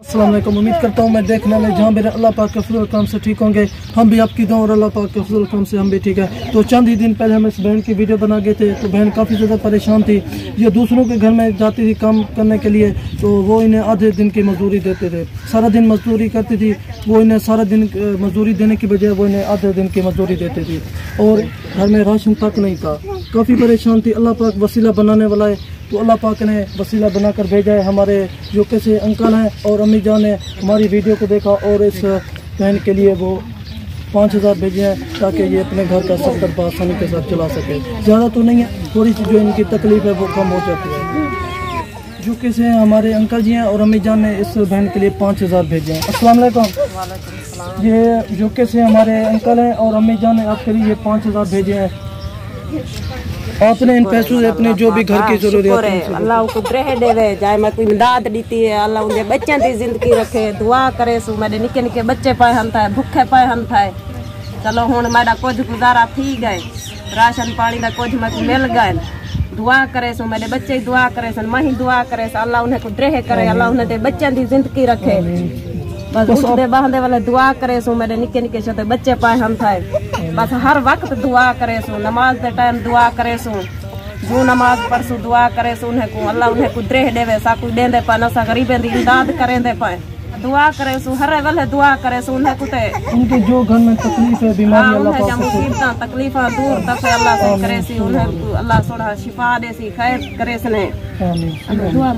वालेकुम उम्मीद करता हूँ मैं देखने में जहाँ मेरे अल्लाह पाक के फजल काम से ठीक होंगे हम भी आपकी दुआ और अल्लाह पाक के फजल काम से हम भी ठीक है तो चंद ही दिन पहले हम इस बहन की वीडियो बना गए थे तो बहन काफ़ी ज़्यादा परेशान थी ये दूसरों के घर में जाती थी काम करने के लिए तो वो इन्हें आधे दिन की मजदूरी देते थे सारा दिन मजदूरी करती थी वो इन्हें सारा दिन मजदूरी देने की बजाय वो इन्हें आधे दिन की मजदूरी देती थी और घर में राशन तक नहीं था काफ़ी परेशान थी अल्लाह पाक वसीला बनाने वाला है तो अल्लाह पाक ने वसीला बनाकर भेजा है। हमारे जो कैसे अंकल हैं और अम्मी जान ने हमारी वीडियो को देखा और इस बहन के लिए वो पाँच हज़ार भेजे हैं ताकि ये अपने घर का सफ़र बसानी के साथ चला सके। ज़्यादा तो नहीं है थोड़ी सी जो इनकी तकलीफ़ है वो कम हो जाती है। जो कैसे हमारे अंकल जी हैं और अम्मी जान ने इस बहन के लिए पाँच हज़ार भेजे हैं। वालेकुम। ये जो कैसे हमारे अंकल हैं और अम्मी जान ने आपके लिए पाँच हज़ार भेजे हैं। आपने इन पैसों से अपने जो भी घर की ज़रूरत है। अल्लाह को ग्रह देवे जाए मैं कोई इमदाद दी है अल्लाह उनके बच्चों की ज़िंदगी रखे दुआ करे सु मेरे निके निके बच्चे पाए हम था भुखे पाए हम था चलो हूँ मेरा कुछ गुजारा थी गए राशन पानी का कुछ मैं मिल गए। दुआ करे सो मेरे बच्चे दुआ करे सन मैं ही दुआ करे सो अल्लाह उन्हें को ग्रह करे अल्लाह उन्हें बच्चों की ज़िंदगी रखे। बस उठते बहदे वाले दुआ करे सो मेरे निके निके छोटे बच्चे पाए हम था बस हर वक्त दुआ करे सो नमाज़ के टाइम दुआ करे सो। जो नमाज़ पढ़सू दुआ करे सो उन्हें को अल्लाह उन्हें को द्रेह देवे साकू देंदे पाए नसा गरीबें दी इमदाद करेंदे पाए। दुआ करे सो हर वेले दुआ करे सो उन्हें कुते उनके जो घर में तकलीफ़ है बीमारी हाँ अल्लाह पाक से मुसीबत तकलीफा दूर तक अल्लाह से करे सी उन्हें अल्लाह सोड़ा शिफा दे सी खैर करे सने। आमीन। दुआ